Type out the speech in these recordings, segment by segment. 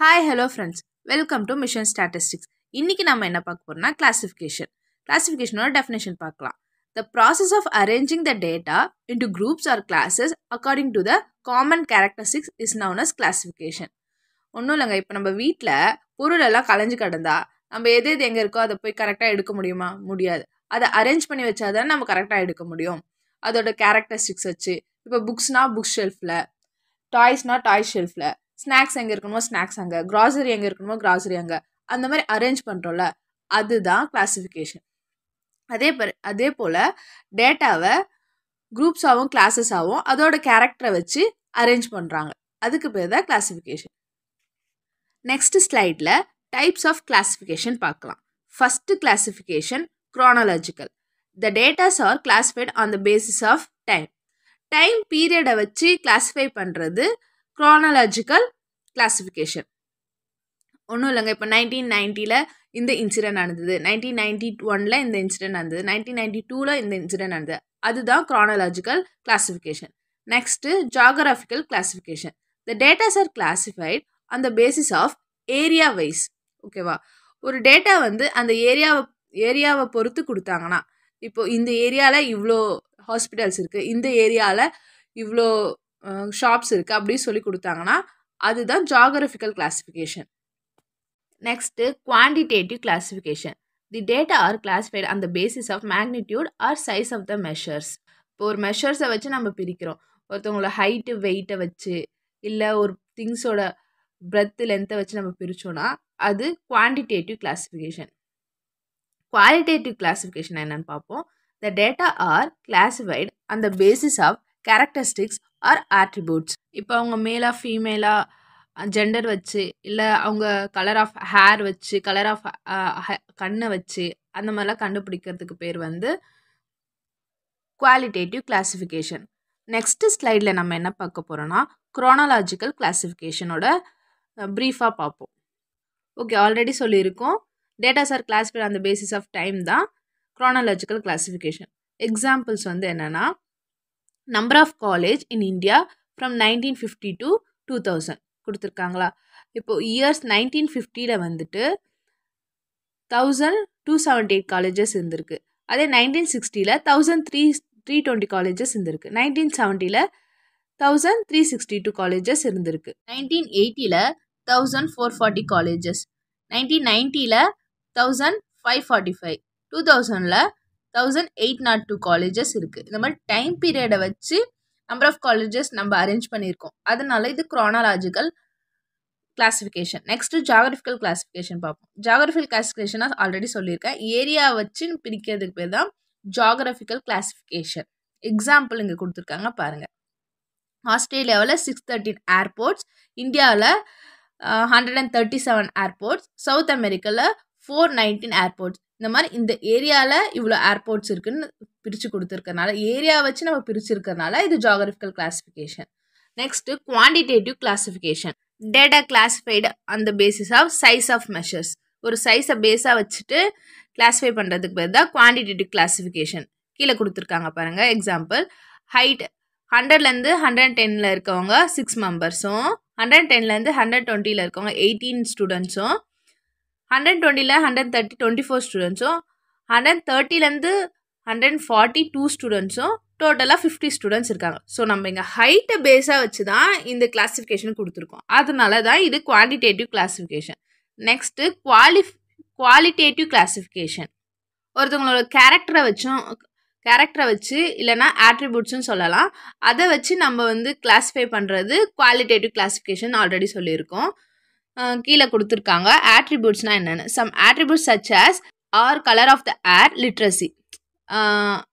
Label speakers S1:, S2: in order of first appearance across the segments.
S1: Hi hello friends welcome to mission statistics இன்றைக்கி நம்ம என்ன பார்க்க போறோம்னா கிளாஸிஃபிகேஷன் கிளாஸிஃபிகேஷனோட டெஃபினேஷன் பார்க்கலாம். The process of arranging the data into groups or classes according to the common characteristics is known as classification ஒன்றும் இல்லைங்க இப்போ நம்ம வீட்டில் பொருள் எல்லாம் கலைஞ்சு கிடந்தா நம்ம எது எது எங்கே இருக்கோ அதை போய் கரெக்டாக எடுக்க முடியுமா? முடியாது. அதை அரேஞ்ச் பண்ணி வச்சாதான் நம்ம கரெக்டாக எடுக்க முடியும். அதோட கேரக்டரிஸ்டிக்ஸ் வச்சு இப்போ புக்ஸ்னால் புக் ஷெல்ஃபில் டாய்ஸ்னா டாய் ஷெல்ஃபில் ஸ்நாக்ஸ் எங்கே இருக்கணுமோ ஸ்நாக்ஸ் அங்கே க்ராசரி எங்கே இருக்கணுமோ கிராசரி அங்கே. அந்த மாதிரி அரேஞ்ச் பண்ணுறோம்ல அதுதான் கிளாஸிஃபிகேஷன் அதே அதே போல் டேட்டாவை குரூப்ஸாகவும் கிளாஸஸாகவும் அதோட கேரக்டரை வச்சு அரேஞ்ச் பண்ணுறாங்க அதுக்கு பேர் தான் கிளாஸிஃபிகேஷன் நெக்ஸ்ட் ஸ்லைடில் டைப்ஸ் ஆஃப் கிளாஸிஃபிகேஷன் பார்க்கலாம். First classification chronological the datas are classified on the basis of time time பீரியடை வச்சு கிளாஸிஃபை பண்ணுறது க்ரானலாஜிக்கல் கிளாஸிஃபிகேஷன் ஒன்றும் இல்லைங்க. இப்போ நைன்டீன் நைன்ட்டியில் இந்த இன்சிடென்ட் நடந்தது. நைன்டீன் நைன்டி ஒனில் இந்த இன்சிடென்ட் நடந்தது. நைன்டீன் நைன்டி டூவில் இந்த இன்சிடென்ட் நடந்தது. அதுதான் chronological classification next geographical classification the datas are classified on the basis of area wise ஓகேவா ஒரு டேட்டா வந்து அந்த ஏரியாவை ஏரியாவை பொறுத்து கொடுத்தாங்கன்னா இப்போ இந்த ஏரியாவில் இவ்வளோ ஹாஸ்பிட்டல்ஸ் இருக்குது இந்த ஏரியாவில் இவ்வளோ ஷாப்ஸ் இருக்குது அப்படின்னு சொல்லி கொடுத்தாங்கன்னா அதுதான் geographical classification next quantitative classification the data are classified on the basis of magnitude or size of the measures இப்போ ஒரு மெஷர்ஸை வச்சு நம்ம பிரிக்கிறோம். ஒருத்தவங்களோட ஹைட்டு வெயிட்டை வச்சு இல்லை ஒரு திங்ஸோட பிரெத்து லென்த்தை வச்சு நம்ம பிரித்தோன்னா அது குவான்டிடேட்டிவ் கிளாஸிஃபிகேஷன் குவாலிட்டேட்டிவ் கிளாஸிஃபிகேஷன் என்னென்னு பார்ப்போம். The data are classified on the basis of characteristics or attributes இப்போ அவங்க மேலாக ஃபீமேலாக ஜெண்டர் வச்சு இல்லை அவங்க கலர் ஆஃப் ஹேர் வச்சு கலர் ஆஃப் கண்ணை வச்சு அந்த மாதிரிலாம் கண்டுபிடிக்கிறதுக்கு பேர் வந்து குவாலிட்டேட்டிவ் கிளாஸிஃபிகேஷன் நெக்ஸ்ட்டு ஸ்லைடில் நம்ம என்ன பார்க்க போகிறோன்னா குரோனாலாஜிக்கல் கிளாஸிஃபிகேஷனோட ப்ரீஃபாக பார்ப்போம். ஓகே ஆல்ரெடி சொல்லியிருக்கோம். Datas are classified on the basis of time தான் குரோனாலாஜிக்கல் கிளாஸிஃபிகேஷன் எக்ஸாம்பிள்ஸ் வந்து என்னென்னா number of college in India from nineteen fifty to two thousand கொடுத்துருக்காங்களா? இப்போது இயர்ஸ் நைன்டீன் ஃபிஃப்டியில் வந்துட்டு thousand two seventy eight colleges இருந்திருக்கு. அதே nineteen சிக்ஸ்டியில் thousand three three twenty colleges இருந்திருக்கு. Nineteen செவன்ட்டியில் thousand three sixty two colleges இருந்திருக்கு. Nineteen எயிட்டியில் thousand four forty colleges nineteen நைன்ட்டியில் thousand five forty five two தௌசண்டில் thousand eight nought two colleges இருக்குது இந்த மாதிரி time பீரியடை வச்சு number of colleges நம்ம arrange பண்ணியிருக்கோம். அதனால இது chronological classification next geographical classification பார்ப்போம். ஜாகிரபிக்கல் கிளாஸிஃபிகேஷனாக ஆல்ரெடி சொல்லியிருக்கேன். ஏரியா வச்சு பிரிக்கிறதுக்கு பேர் தான் ஜாகிரபிக்கல் கிளாஸிஃபிகேஷன் எக்ஸாம்பிள் இங்கே கொடுத்துருக்காங்க பாருங்கள் ஆஸ்திரேலியாவில் சிக்ஸ் தேர்ட்டின் ஏர்போர்ட்ஸ் இந்தியாவில் hundred and thirty seven airports south அமெரிக்காவில் ஃபோர் நைன்டீன் ஏர்போர்ட்ஸ் இந்த மாதிரி இந்த ஏரியாவில் இவ்வளோ ஏர்போர்ட்ஸ் இருக்குன்னு பிரித்து கொடுத்துருக்கறனால ஏரியா வச்சு நம்ம பிரிச்சிருக்கறனால இது geographical classification next quantitative classification data classified on the basis of size of measures ஒரு சைஸை பேஸாக வச்சுட்டு கிளாஸிஃபை பண்ணுறதுக்கு பேர் தான் குவான்டிடேட்டிவ் கிளாஸிஃபிகேஷன் கீழே கொடுத்துருக்காங்க பாருங்கள் எக்ஸாம்பிள் ஹைட் ஹண்ட்ரட்லேருந்து ஹண்ட்ரட் டென்னில் இருக்கவங்க சிக்ஸ் மெம்பர்ஸும் ஹண்ட்ரட் டென்லேருந்து ஹண்ட்ரட் டுவெண்ட்டியில் இருக்கவங்க எயிட்டீன் ஸ்டூடெண்ட்ஸும் ஹண்ட்ரட் டுவெண்ட்டியில் ஹண்ட்ரட் தேர்ட்டி டுவெண்ட்டி ஃபோர் ஸ்டூடெண்ட்ஸும் ஹண்ட்ரட் தேர்ட்டிலேருந்து ஹண்ட்ரட் ஃபார்ட்டி டூ ஸ்டூடெண்ட்ஸும் டோட்டலாக ஃபிஃப்டி ஸ்டூடெண்ட்ஸ் இருக்காங்க. ஸோ நம்ம இங்கே ஹைட்டை பேஸாக வச்சு தான் இந்த கிளாஸிஃபிகேஷன் கொடுத்துருக்கோம். அதனால தான் இது quantitative classification next quali qualitative classification ஒருத்தவங்களோட கேரக்டரை வச்சும் கேரக்டரை வச்சு இல்லைனா ஆட்ரிபியூட்ஸ்னு சொல்லலாம். அதை வச்சு நம்ம வந்து கிளாஸிஃபை பண்ணுறது குவாலிட்டேட்டிவ் கிளாஸிஃபிகேஷன் ஆல்ரெடி சொல்லியிருக்கோம். கீழே கொடுத்துருக்காங்க. ஆட்ரிபியூட்ஸ்னால் என்னென்னு? Some attributes such as or colour of the hair literacy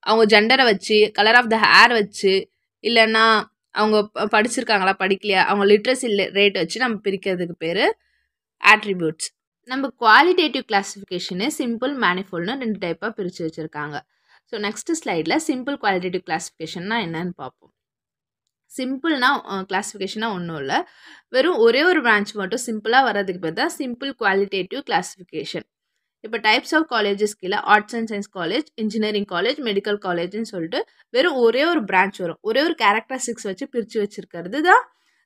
S1: அவங்க ஜெண்டரை வச்சு கலர் ஆஃப் த ஹேர் வச்சு இல்லைன்னா அவங்க படிச்சிருக்காங்களா படிக்கலையா அவங்க லிட்ரஸி ரேட் வச்சு நம்ம பிரிக்கிறதுக்கு பேர் ஆட்ரிபியூட்ஸ் நம்ம குவாலிட்டேட்டிவ் கிளாஸிஃபிகேஷனு சிம்பிள் மேனிஃபோல்னு ரெண்டு டைப்பாக பிரித்து வச்சுருக்காங்க. ஸோ நெக்ஸ்ட் ஸ்லைடில் சிம்பிள் குவாலிட்டேட்டிவ் கிளாஸிஃபிகேஷன்னா என்னன்னு பார்ப்போம். சிம்பிள்னா கிளாஸிஃபிகேஷனாக ஒன்றும் இல்லை. வெறும் ஒரே ஒரு பிரான்ச் மட்டும் சிம்பிளாக வர்றதுக்கு பேர் தான் சிம்பிள் குவாலிட்டேட்டிவ் கிளாஸிஃபிகேஷன் இப்போ டைப்ஸ் ஆஃப் காலேஜஸ் கீழே arts and science college engineering college medical காலேஜ்னு சொல்லிட்டு வெறும் ஒரே ஒரு பிரான்ச் வரும். ஒரே ஒரு கேரக்டரிஸ்டிக்ஸ் வச்சு பிரித்து வச்சுருக்கிறது தான்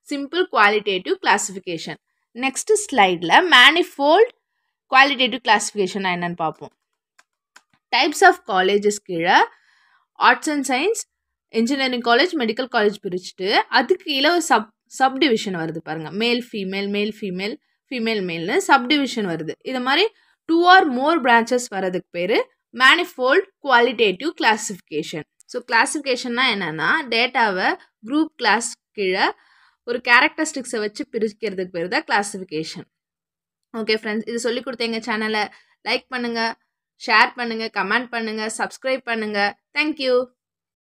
S1: சிம்பிள் குவாலிட்டேட்டிவ் கிளாஸிஃபிகேஷன் நெக்ஸ்ட் ஸ்லைடில் மேனிஃபோல்ட் குவாலிட்டேட்டிவ் கிளாஸிஃபிகேஷன் என்னன்னு பார்ப்போம். டைப்ஸ் ஆஃப் காலேஜஸ் கீழே arts and science engineering college medical college பிரிச்சுட்டு அதுக்கு கீழே ஒரு சப் சப் டிவிஷன் வருது பாருங்கள் male female male female female மேல்னு sub division வருது. இது மாதிரி டூ ஆர் மோர் பிரான்ச்சஸ் வரதுக்கு பேர் மேனிஃபோல்ட் குவாலிட்டேட்டிவ் கிளாஸிஃபிகேஷன் ஸோ கிளாஸிஃபிகேஷன்னா என்னென்னா டேட்டாவை குரூப் கிளாஸ் கீழே ஒரு கேரக்டரிஸ்டிக்ஸை வச்சு பிரிக்கிறதுக்கு பேர் தான் கிளாஸிஃபிகேஷன் ஓகே ஃப்ரெண்ட்ஸ் இது சொல்லி கொடுத்த எங்கள் சேனலை லைக் பண்ணுங்கள் ஷேர் பண்ணுங்கள் கமெண்ட் பண்ணுங்கள் சப்ஸ்கிரைப் பண்ணுங்கள் தேங்க்யூ